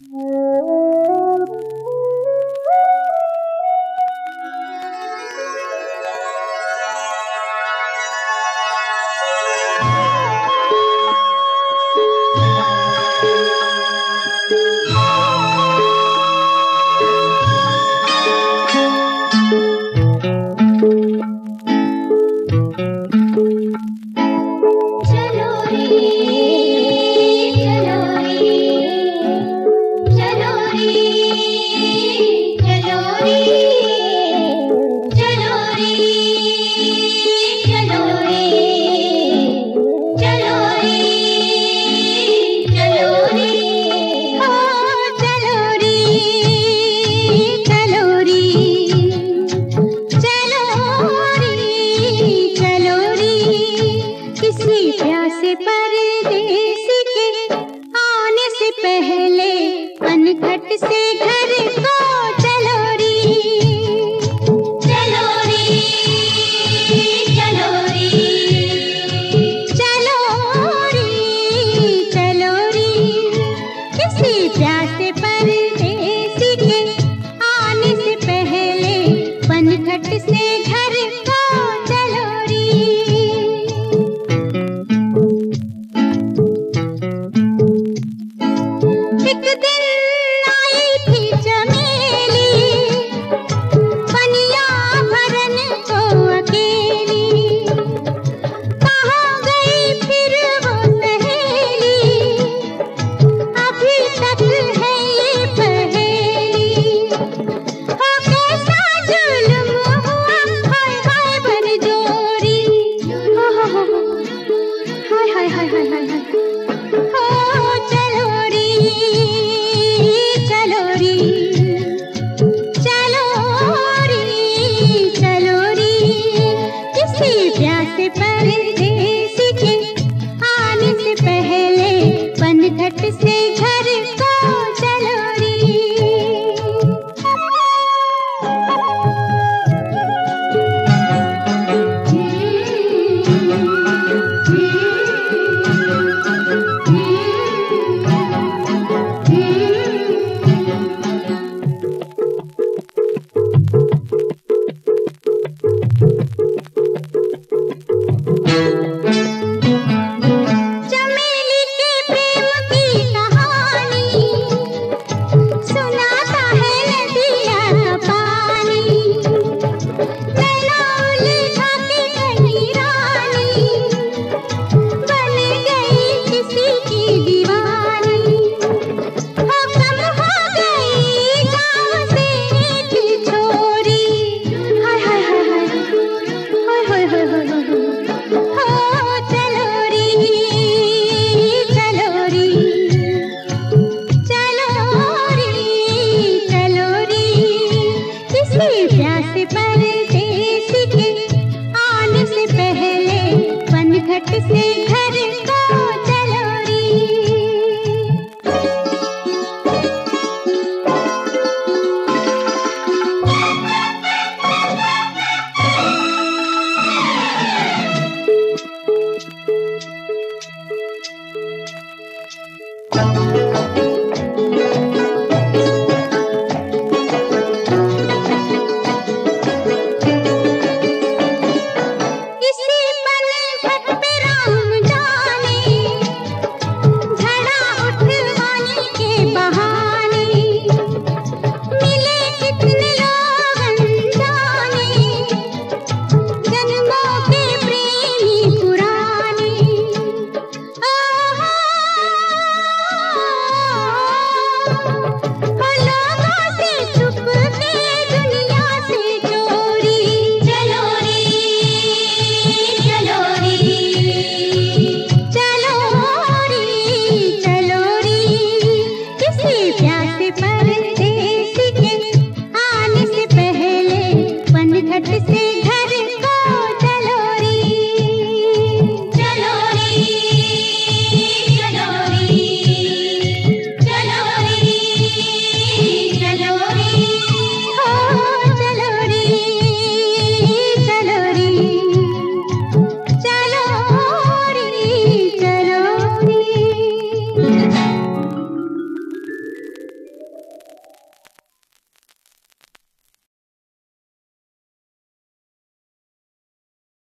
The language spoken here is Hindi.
Oh. माया से परदेश के आने से पहले अनघट से घर को चलोरी किसी प्यासे पर నటి